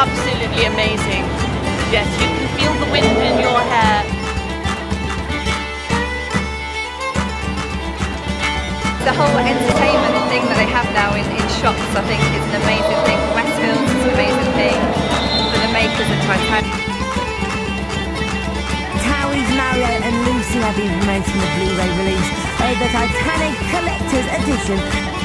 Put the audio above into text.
absolutely amazing. Yes, you can feel the wind in your hair. The whole entertainment thing that they have now in, in shops, I think, is an amazing thing. Westfield, is an amazing thing. For the makers of Titanic. Towie's Mario and Lucy have been promoting the Blu-ray release of the Titanic Collector's Edition.